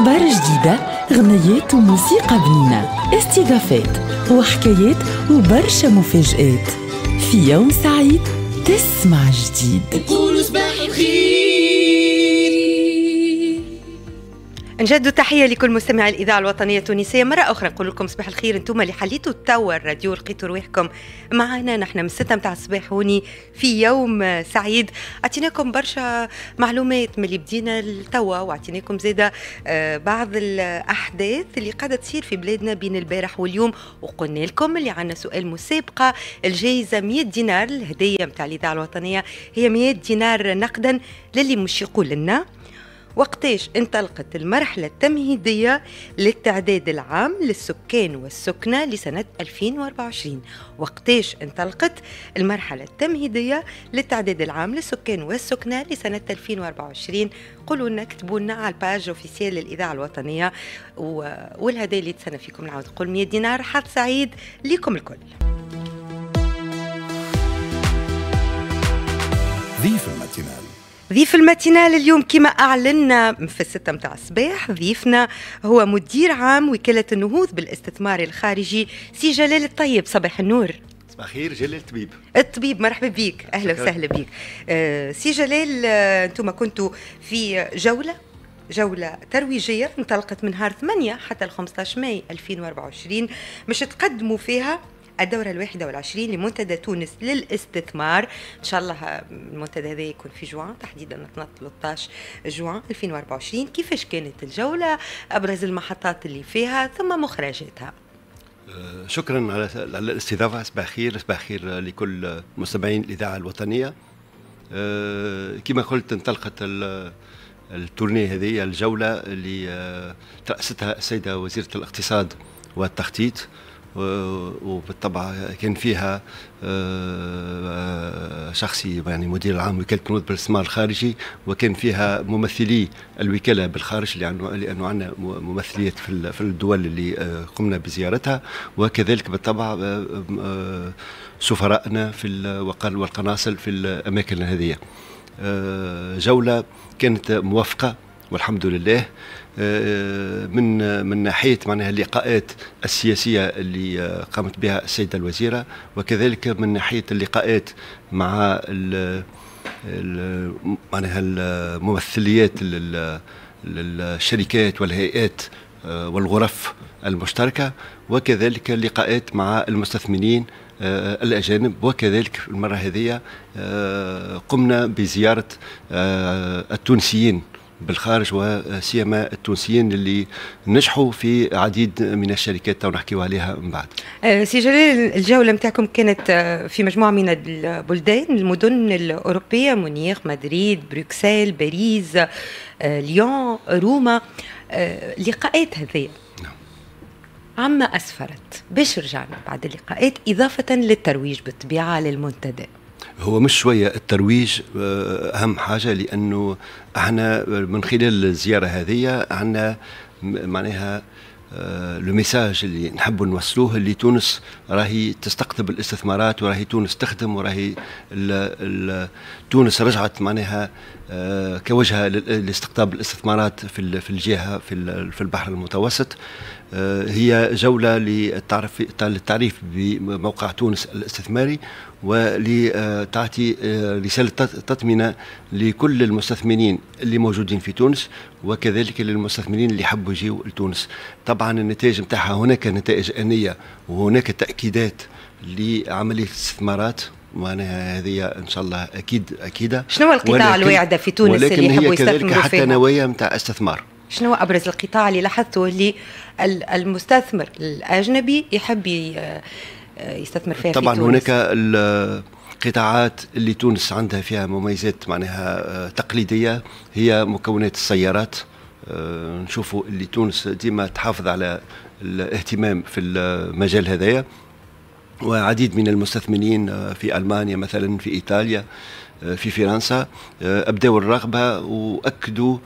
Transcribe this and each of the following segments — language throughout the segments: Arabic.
أخبار جديدة غنيات وموسيقى بنينة استضافات وحكايات وبرشا مفاجآت. في يوم سعيد تسمع جديد. صباح الخير نجد تحية لكل مستمعي الإذاعة الوطنية التونسية. مرة أخرى نقول لكم صباح الخير. أنتم اللي حليتوا توا الراديو لقيتوا رواحكم معنا. نحن من الستة متاع الصباح هوني في يوم سعيد. أعطيناكم برشا معلومات من اللي بدينا توا وأعطيناكم زادة آه، بعض الأحداث اللي قاعدة تصير في بلادنا بين البارح واليوم. وقلنا لكم اللي عندنا سؤال مسابقة. الجائزة 100 دينار الهدية متاع الإذاعة الوطنية هي 100 دينار نقدا للي مش يقول لنا. وقتاش انطلقت المرحلة التمهيدية للتعداد العام للسكان والسكنة لسنة 2024 وقتاش انطلقت المرحلة التمهيدية للتعداد العام للسكان والسكنة لسنة 2024 قولوا لنا اكتبوا لنا على ال page officielle للإذاعة الوطنية. والهدايا اللي تسنى فيكم. نعاود نقول 100 دينار. حظ سعيد لكم الكل. ضيف ال matinale ضيف ال matinale اليوم كما أعلنا في الستة متاع الصباح ضيفنا هو مدير عام وكالة النهوض بالاستثمار الخارجي سي جلال الطبيب. صباح النور. صباح الخير جلال طبيب. الطبيب مرحبا بك. أهلا شكرا. وسهلا بك. آه سي جلال آه، أنتم كنتوا في جولة جولة ترويجية انطلقت من نهار 8 حتى ال 15 ماي 2024 باش تقدموا فيها الدورة الواحدة والعشرين لمنتدى تونس للاستثمار. إن شاء الله المنتدى هذا يكون في جوان تحديدا 13 جوان 2024 كيفاش كانت الجولة؟ أبرز المحطات اللي فيها ثم مخرجاتها. آه، شكرا على الاستضافة. صباح الخير صباح الخير لكل مستمعين الإذاعة الوطنية. آه، كما قلت انطلقت ال- التورنيه هذه الجولة اللي آه، ترأستها السيدة وزيرة الاقتصاد والتخطيط. وبالطبع كان فيها آه، شخصي يعني مدير العام وكاله النهوض بالاستثمار الخارجي وكان فيها ممثلي الوكالة بالخارج لأنه عندنا ممثليات في ال- في الدول اللي آه، قمنا بزيارتها وكذلك بالطبع آه، سفرائنا في والقناصل في الأماكن هذه. جولة كانت موفقه والحمد لله. آه، من من ناحية معناها اللقاءات السياسية اللي آه، قامت بها السيدة الوزيرة وكذلك من ناحية اللقاءات مع معناها الممثليات لل- للشركات والهيئات آه، والغرف المشتركة وكذلك اللقاءات مع المستثمرين آه، الأجانب وكذلك المرة هذه آه، قمنا بزيارة آه، التونسيين. بالخارج وسيما التونسيين اللي نجحوا في عديد من الشركات تو نحكيو عليها من بعد. آه، سي جلال الجولة متاعكم كانت آه، في مجموعة من البلدان المدن الأوروبية مونيخ مدريد بروكسل باريس آه، ليون روما لقاءات هذه نعم. عما أسفرت. باش رجعنا بعد اللقاءات إضافة للترويج بالطبيعة للمنتدى. هو مش شوية الترويج آه، أهم حاجة لأنه إحنا من خلال الزيارة هذه عندنا معناها آه، le message اللي نحب نوصلوه اللي تونس راهي تستقطب الاستثمارات وراهي تونس تخدم وراهي ال ال تونس رجعت معناها آه، كوجهه لاستقطاب الاستثمارات في في الجهة في في البحر المتوسط. آه، هي جولة للتعريف بموقع تونس الاستثماري ولتعطي رسالة تط- طمأنة لكل المستثمرين اللي موجودين في تونس وكذلك للمستثمرين اللي يحبوا يجيوا لتونس. طبعا النتائج نتاعها هناك نتائج آنية وهناك تأكيدات لعمليه الاستثمارات وأنا هذه إن شاء الله أكيد أكيدة. شنو القطاع ولكن- الواعدة في تونس ولكن اللي يحبوا هي كذلك يستثمروا حتى فيها؟ نوايا نتاع استثمار. شنو هو أبرز القطاع اللي لاحظته اللي ال- المستثمر الأجنبي يحب ي- آه، يستثمر فيها طبعا في تونس. هناك القطاعات اللي تونس عندها فيها مميزات معناها آه، تقليدية هي مكونات السيارات. آه، نشوفوا اللي تونس ديما تحافظ على الاهتمام في المجال هذايا. وعديد من المستثمرين آه، في ألمانيا مثلا في إيطاليا في فرنسا أبدأوا الرغبة وأكدوا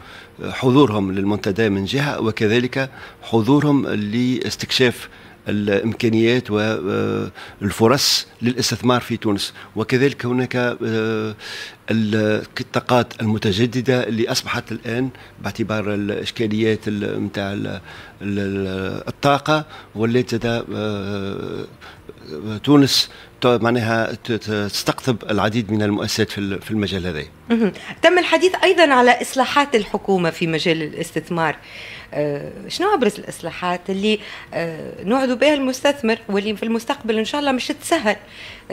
حضورهم للمنتدى من جهة وكذلك حضورهم لاستكشاف الإمكانيات والفرص للاستثمار في تونس. وكذلك هناك الطاقات المتجددة اللي أصبحت الآن باعتبار الإشكاليات نتاع الطاقة ولات تونس معناها تستقطب العديد من المؤسسات في المجال هذا. تم الحديث أيضا على إصلاحات الحكومة في مجال الاستثمار. آه، شنو أبرز الإصلاحات اللي آه، نوعدوا بها المستثمر واللي في المستقبل إن شاء الله مش تسهل؟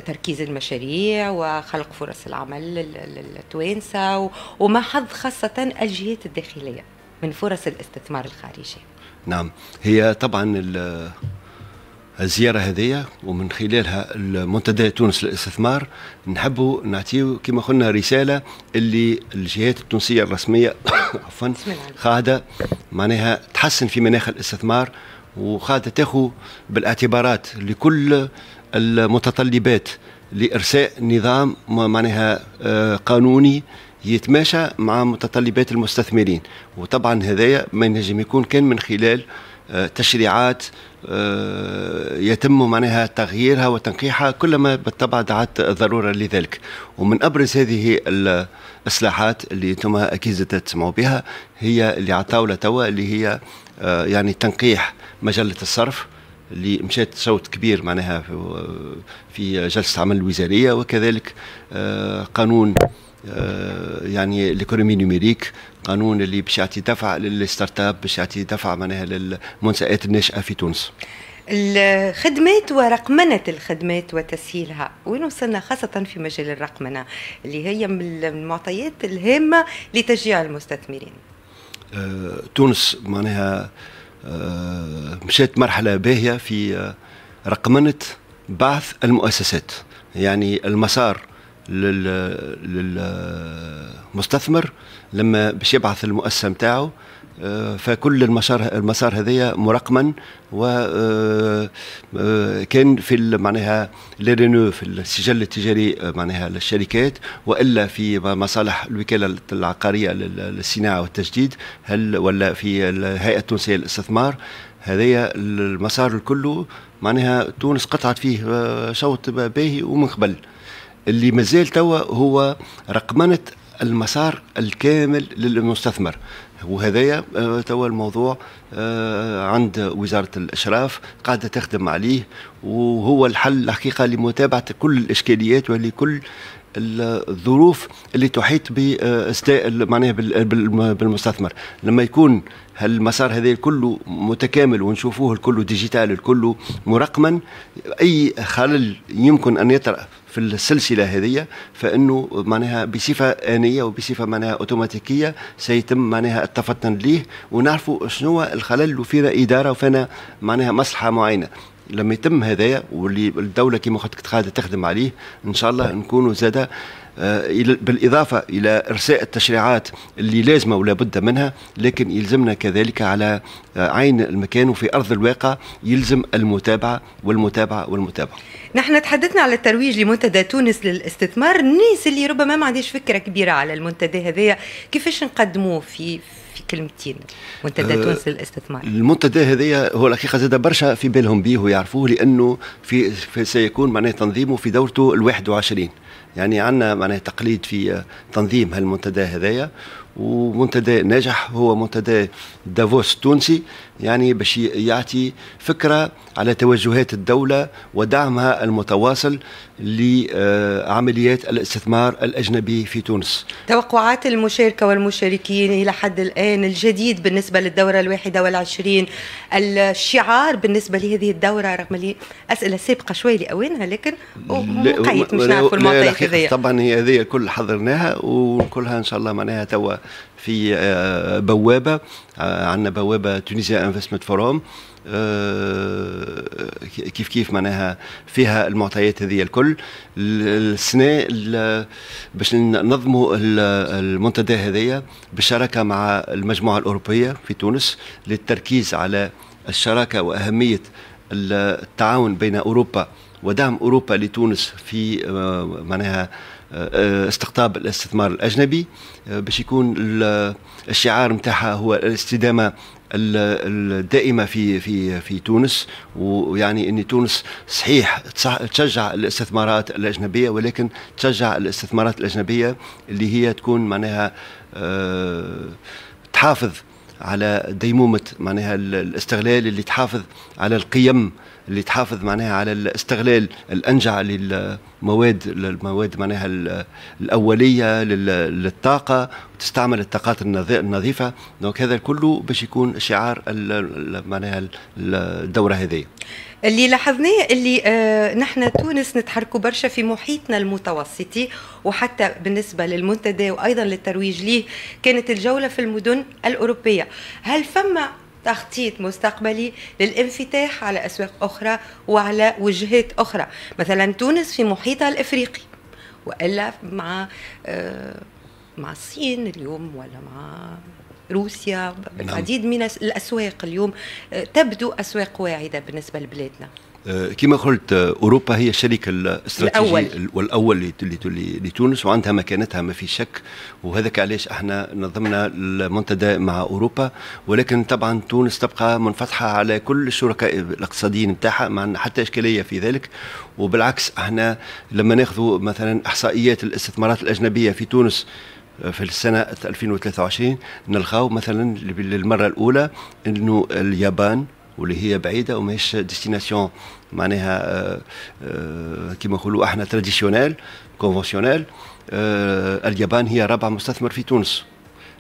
تركيز المشاريع وخلق فرص العمل للتوانسه وما حظ خاصة الجهات الداخلية من فرص الاستثمار الخارجي. نعم. هي طبعا الزيارة هذه ومن خلالها المنتدى تونس للاستثمار نحبوا نعطيو كما قلنا رسالة اللي الجهات التونسية الرسمية عفوا قاعدة معناها تحسن في مناخ الاستثمار وقاعدة تاخذ بالاعتبارات لكل المتطلبات لإرساء نظام معناها آه، قانوني يتماشى مع متطلبات المستثمرين. وطبعا هذايا ما ينجم يكون كان من خلال تشريعات آه، يتم معناها تغييرها وتنقيحها كلما بالطبع دعت ضرورة لذلك. ومن أبرز هذه الإصلاحات اللي أنتم أكيد تسمعوا بها هي اللي على الطاولة توا اللي هي آه، يعني تنقيح مجلة الصرف اللي مشات شوط كبير معناها في جلسة عمل الوزارية وكذلك قانون يعني l'économie numérique قانون اللي باش يعطي دفع لل start-up باش يعطي دفع معناها للمنشآت الناشئة في تونس. الخدمات ورقمنة الخدمات وتسهيلها وين وصلنا خاصة في مجال الرقمنة اللي هي من المعطيات الهامة لتشجيع المستثمرين؟ آه، تونس معناها آه، مشات مرحلة باهية في آه، رقمنة بعث المؤسسات يعني المسار للمستثمر لما باش يبعث المؤسسة نتاعو آه، فكل المسار المسار هذايا مرقما و آه، آه، في معناها ليرينو في السجل التجاري معناها للشركات وإلا في مصالح الوكالة العقارية للصناعة والتجديد هل ولا في الهيئة التونسية للاستثمار. هذايا المسار الكله معناها تونس قطعت فيه شوط باهي ومن قبل. اللي مازال توا هو رقمنة المسار الكامل للمستثمر. وهذايا آه، توا الموضوع آه، عند وزارة الإشراف قاعدة تخدم عليه وهو الحل الحقيقة لمتابعة كل الإشكاليات ولكل الظروف اللي تحيط بأستاء معناها بالمستثمر. لما يكون هالمسار هذا كله متكامل ونشوفوه الكل ديجيتال الكل مرقما أي خلل يمكن أن يطرأ في السلسلة هذه فإنه معناها بصفة آنية وبصفة معناها أوتوماتيكية سيتم معناها التفطن ليه. ونعرفوا شنو الخلل وفينا إدارة وفينا معناها مصلحة معينة. لما يتم هذايا واللي الدولة كما قلت تخدم عليه إن شاء الله نكونوا زادة آه، بالإضافة إلى إرساء التشريعات اللي لازمة ولا بد منها لكن يلزمنا كذلك على آه، عين المكان وفي أرض الواقع يلزم المتابعة والمتابعة والمتابعة. نحن تحدثنا على الترويج لمنتدى تونس للاستثمار. الناس اللي ربما ما عندهاش فكرة كبيرة على المنتدى هذايا كيفاش نقدموه في كلمتين منتدى أه تونس للاستثمار المنتدى هذايا هو الحقيقة زاد برشا في بالهم به ويعرفوه لأنه في, في سيكون معناه تنظيمه في دورته ال 21 يعني عندنا معناه تقليد في تنظيم هالمنتدى هذايا ومنتدى ناجح هو منتدى دافوس التونسي يعني باش يعطي فكرة على توجهات الدولة ودعمها المتواصل لعمليات الاستثمار الأجنبي في تونس. توقعات المشاركة والمشاركين إلى حد الآن الجديد بالنسبة للدورة الواحدة والعشرين الشعار بالنسبة لهذه الدورة رغم اللي أسئلة سابقة شوي لأوانها لكن مقيت مش نعرفوا المعطيات طبعا هي هذه كل حضرناها وكلها إن شاء الله معناها توا في آه، بوابة آه، عندنا بوابة Tunisia Investment Forum كيف كيف معناها فيها المعطيات هذه الكل. السنة باش ننظموا المنتدى هذايا بالشراكة مع المجموعة الأوروبية في تونس للتركيز على الشراكة وأهمية التعاون بين أوروبا ودعم أوروبا لتونس في آه، معناها استقطاب الاستثمار الأجنبي آه، باش يكون الشعار نتاعها هو الاستدامة الدائمة في في في تونس. ويعني إن تونس صحيح تشجع الاستثمارات الأجنبية ولكن تشجع الاستثمارات الأجنبية اللي هي تكون معناها أه تحافظ على ديمومة معناها الاستغلال اللي تحافظ على القيم اللي تحافظ معناها على الاستغلال الأنجع للمواد المواد معناها الأولية للطاقة وتستعمل الطاقات النظيفة. donc هذا كله باش يكون شعار معناها الدورة هذه. اللي لاحظناه اللي آه نحن تونس نتحركوا برشا في محيطنا المتوسطي وحتى بالنسبة للمنتدى وأيضا للترويج ليه كانت الجولة في المدن الأوروبية. هل فما تخطيط مستقبلي للانفتاح على أسواق أخرى وعلى وجهات أخرى؟ مثلا تونس في محيطها الإفريقي وإلا مع آه مع الصين اليوم ولا مع روسيا نعم. العديد من الأسواق اليوم. آه، تبدو أسواق واعدة بالنسبة لبلادنا. آه، كما قلت آه، أوروبا هي الشريك الاستراتيجي الأول. والاول لتونس وعندها مكانتها ما في شك. وهذاك علاش إحنا نظمنا المنتدى مع أوروبا. ولكن طبعا تونس تبقى منفتحة على كل الشركاء الاقتصاديين نتاعها ما عندنا حتى إشكالية في ذلك. وبالعكس إحنا لما ناخذ مثلا إحصائيات الاستثمارات الأجنبية في تونس في السنة 2023 نلقاو مثلا للمرة الأولى أنه اليابان واللي هي بعيدة وماهيش destination معناها آه، آه، كما نقولوا أحنا traditionnelle conventionnelle آه، اليابان هي رابع مستثمر في تونس.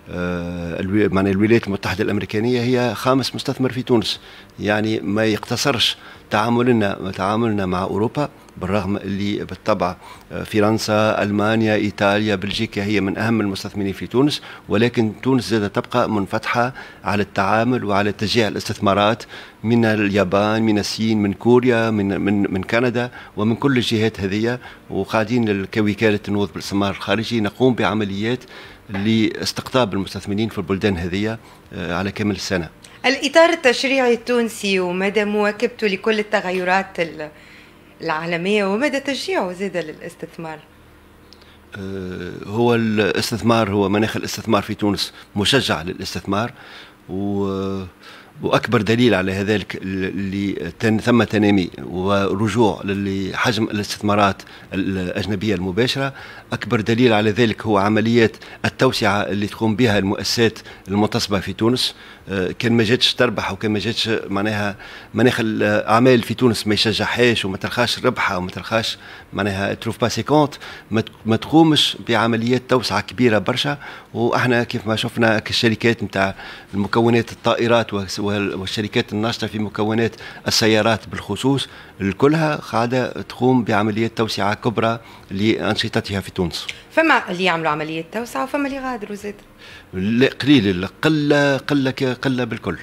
معناها الولايات المتحدة الأمريكانية هي خامس مستثمر في تونس. يعني ما يقتصرش تعاملنا تعاملنا مع أوروبا بالرغم اللي بالطبع آه، فرنسا ألمانيا إيطاليا بلجيكا هي من أهم المستثمرين في تونس ولكن تونس زادة تبقى منفتحة على التعامل وعلى تشجيع الاستثمارات من اليابان من الصين من كوريا من من من كندا ومن كل الجهات هذه وقاعدين كوكالة النهوض بالاستثمار الخارجي نقوم بعمليات لاستقطاب المستثمرين في البلدان هذه آه، على كامل السنة. الإطار التشريعي التونسي ومدى مواكبته لكل التغيرات العالمية ومدى تشجيعه زاد للاستثمار؟ أه، هو الاستثمار هو مناخ الاستثمار في تونس مشجع للاستثمار و وأكبر دليل على ذلك اللي ثم تنامي ورجوع لحجم الاستثمارات الأجنبية المباشرة أكبر دليل على ذلك هو عمليات التوسعة اللي تقوم بها المؤسسات المنتصبة في تونس. آه، كان ما جاتش تربح وكان ما جاتش معناها مناخ الأعمال في تونس ما يشجعهاش وما تلقاش ربحها وما تلقاش معناها trouve pas ses comptes ما تقومش بعمليات توسعة كبيرة برشا. وإحنا كيف ما شفنا كالشركات نتاع المكونات الطائرات والشركات الناشطة في مكونات السيارات بالخصوص كلها قاعدة تقوم بعمليات توسعة كبرى لأنشطتها في تونس. فما اللي يعملوا عملية توسعة وفما اللي غادروا زاد. لا قليل قلة قلة قلة بالكل.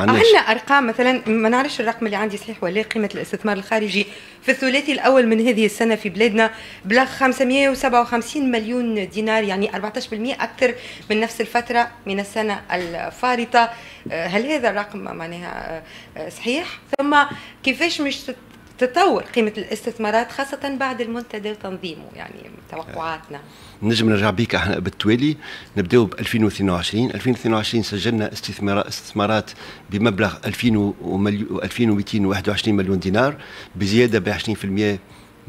عندنا أرقام مثلا ما نعرفش الرقم اللي عندي صحيح ولا قيمة الاستثمار الخارجي في الثلاثي الأول من هذه السنة في بلادنا بلغ 557 مليون دينار يعني 14% أكثر من نفس الفترة من السنة الفارطة. آه، هل هذا الرقم معناها آه، صحيح؟ ثم كيفاش مش تطور قيمة الاستثمارات خاصة بعد المنتدى وتنظيمه يعني توقعاتنا. نجم نرجع بيك إحنا بالتوالي. نبداو ب 2022 2022 سجلنا استثمارات استثمارات بمبلغ 2221 مليون دينار بزيادة ب 20%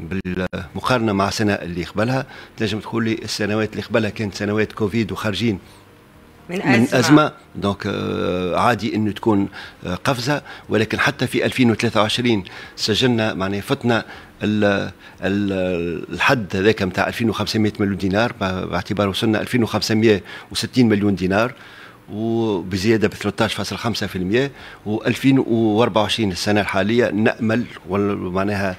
بالمقارنة مع السنة اللي قبلها. تنجم تقول لي السنوات اللي قبلها كانت سنوات كوفيد وخارجين من أزمة, من أزمة دونك آه، عادي أنه تكون آه، قفزة. ولكن حتى في 2023 سجلنا معناه فتنا الحد هذاك نتاع 2500 مليون دينار. باعتبار وصلنا 2560 مليون دينار. وبزيادة ب 13.5% و2024 السنة الحالية نأمل معناها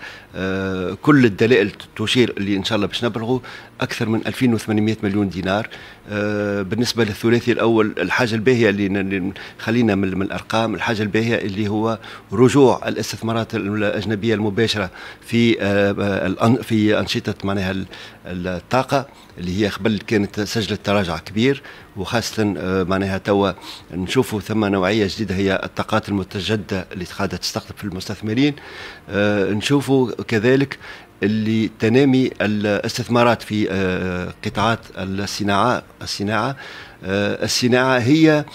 كل الدلائل تشير اللي إن شاء الله باش نبلغوا أكثر من 2800 مليون دينار. آه، بالنسبة للثلاثي الأول الحاجة الباهية اللي خلينا من الأرقام الحاجة الباهية اللي هو رجوع الاستثمارات الأجنبية المباشرة في آه، في أنشطة معناها الطاقة اللي هي قبل كانت سجلت تراجع كبير وخاصة معناها توا نشوفوا ثم نوعية جديدة هي الطاقات المتجددة اللي قاعدة تستقطب في المستثمرين. نشوفوا كذلك اللي تنامي الاستثمارات في آه، قطاعات الصناعة الصناعة آه، الصناعة هي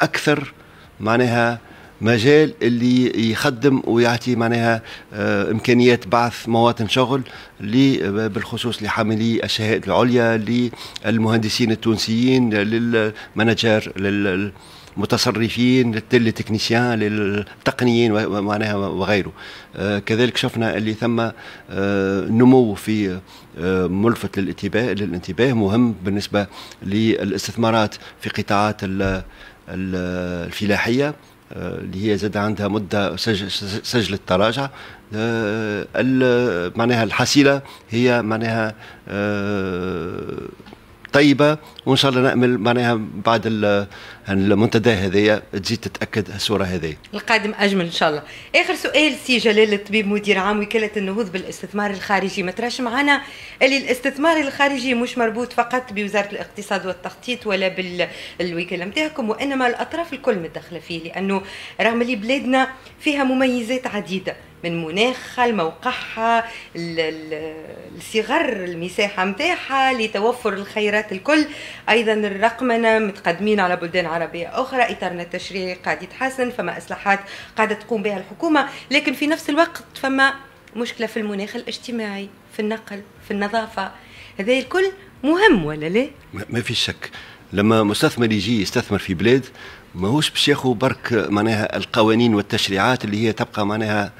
أكثر معناها مجال اللي يخدم ويعطي معناها آه، إمكانيات بعث مواطن شغل بالخصوص لحاملي الشهادات العليا للمهندسين التونسيين للمانجر للمتصرفين للتكنيسيان للتقنيين معناها وغيره. آه، كذلك شفنا اللي ثم آه، نمو في ملفت للانتباه للانتباه مهم بالنسبة للاستثمارات في قطاعات الفلاحية اللي هي زاد عندها مدة سجل, سجل التراجع. آه، معناها الحصيلة هي معناها آه، طيبة وإن شاء الله نأمل معناها بعد المنتدى هذايا تزيد تتأكد الصورة هذه. القادم أجمل إن شاء الله. آخر سؤال سي جلال الطبيب مدير عام وكالة النهوض بالاستثمار الخارجي، ما تراش معنا اللي الاستثمار الخارجي مش مربوط فقط بوزارة الاقتصاد والتخطيط ولا بالوكالة نتاعكم وإنما الأطراف الكل متدخلة فيه لأنه رغم اللي بلادنا فيها مميزات عديدة. من مناخها لموقعها لصغر المساحة متاعها لتوفر الخيرات الكل. أيضا الرقمنة متقدمين على بلدان عربية أخرى إطارنا التشريعي قاعد يتحسن فما إصلاحات قاعدة تقوم بها الحكومة. لكن في نفس الوقت فما مشكلة في المناخ الاجتماعي في النقل في النظافة. هذا الكل مهم ولا لا؟ ما في شك. لما مستثمر يجي يستثمر في بلاد ماهوش باش ياخذ برك معناها القوانين والتشريعات اللي هي تبقى معناها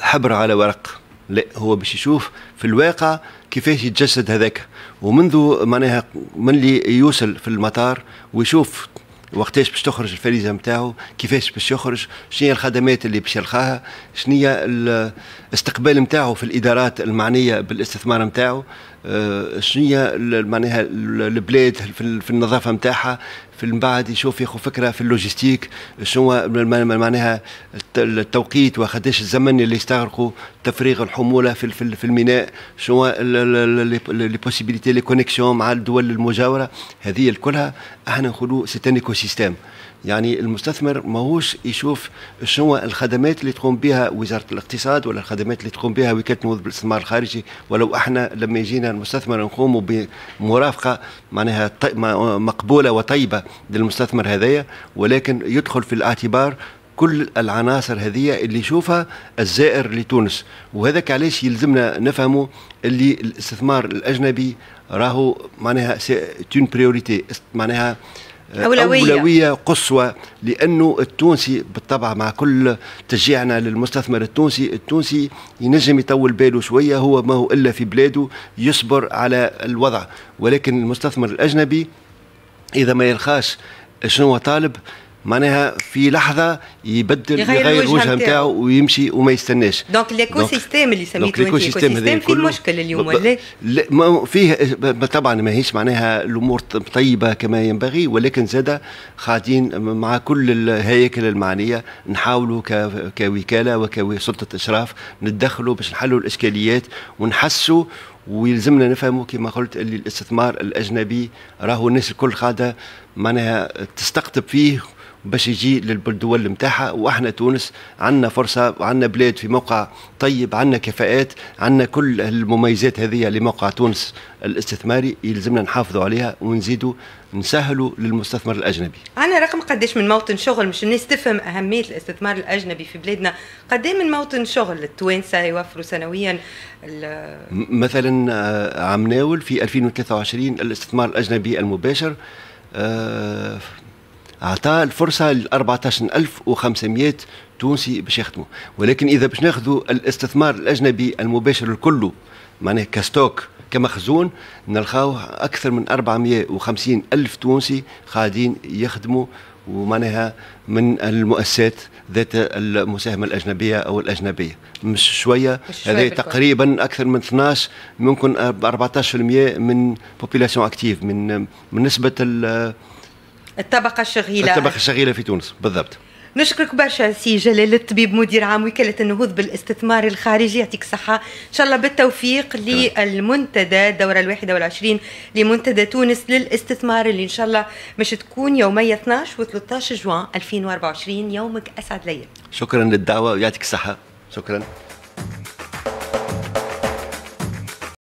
حبر على ورق. لا هو باش يشوف في الواقع كيفاش يتجسد هذاك. ومنذ معناها من اللي يوصل في المطار ويشوف وقتاش باش تخرج الفيزا نتاعو كيفاش باش يخرج شنو هي الخدمات اللي باش يلقاها شنو هي الاستقبال نتاعو في الإدارات المعنية بالاستثمار نتاعو آه، شنو هي معناها البلاد في النظافة نتاعها في بعد يشوف ياخذ فكرة في ال logistique شنو معناها التوقيت وقداش الزمن اللي يستغرقوا تفريغ الحمولة في في الميناء شنو les possibilités les connexions مع الدول المجاورة. هذه كلها أحنا نقولوا c'est un écosystème يعني المستثمر ماهوش يشوف شنو الخدمات اللي تقوم بها وزارة الاقتصاد ولا الخدمات اللي تقوم بها وكالة نهوض بالاستثمار الخارجي. ولو إحنا لما يجينا المستثمر نقوموا بمرافقة معناها مقبولة وطيبة للمستثمر هذايا ولكن يدخل في الاعتبار كل العناصر هذه اللي يشوفها الزائر لتونس. وهذاك علاش يلزمنا نفهموا اللي الاستثمار الأجنبي راهو معناها une priorité معناها أولوية. أولوية قصوى لأنه التونسي بالطبع مع كل تشجيعنا للمستثمر التونسي التونسي ينجم يطول باله شوية هو ما هو إلا في بلاده يصبر على الوضع ولكن المستثمر الأجنبي إذا ما يلقاش شنو طالب معناها في لحظة يبدل يغير الوجه نتاعو. ويمشي وما يستناش. donc l'écosystème اللي سميتو انت système فيه مشكل اليوم ولا؟ لا ما فيه طبعا ماهيش معناها الأمور طيبة كما ينبغي ولكن زاد قاعدين مع كل الهياكل المعنية نحاولوا كوكالة وكسلطة إشراف نتدخلوا باش نحلوا الإشكاليات ونحسوا ويلزمنا نفهموا كما قلت اللي الاستثمار الأجنبي راهو الناس الكل قاعدة معناها تستقطب فيه باش يجي للدول نتاعها وإحنا تونس عندنا فرصة وعندنا بلاد في موقع طيب عندنا كفاءات عندنا كل المميزات هذه لموقع تونس الاستثماري يلزمنا نحافظوا عليها ونزيدوا نسهلوا للمستثمر الأجنبي. عندنا رقم قديش من موطن شغل مش الناس تفهم أهمية الاستثمار الأجنبي في بلادنا، قد من موطن شغل التوانسة يوفروا سنويا مثلا آه، عم ناول في 2023 الاستثمار الأجنبي المباشر آه، اعطى الفرصة ل 14500 تونسي باش يخدموا. ولكن إذا باش ناخذوا الاستثمار الأجنبي المباشر الكل معناه كستوك كمخزون نلقاو أكثر من 450 ألف تونسي قاعدين يخدموا ومعناها من المؤسسات ذات المساهمة الأجنبية أو الأجنبية. مش شوية هذا تقريبا أكثر من 12 ممكن 14% من population active من من نسبة الطبقة الشغيلة. الطبقة الشغيلة في تونس بالضبط. نشكرك برشا سي جلال الطبيب مدير عام وكالة النهوض بالاستثمار الخارجي يعطيك الصحة. إن شاء الله بالتوفيق للمنتدى الدورة الواحدة والعشرين لمنتدى تونس للاستثمار اللي إن شاء الله مش تكون يومي 12 و 13 جوان 2024 يومك أسعد ليل شكرا للدعوة ويعطيك الصحة. شكرا.